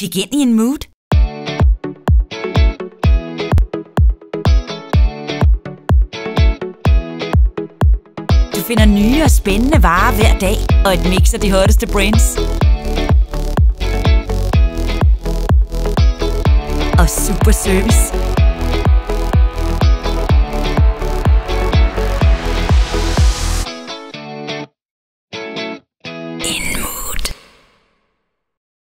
Kig ind i en mood. Du finder nye og spændende varer hver dag, og et mix af de hotteste brands. Og super service. In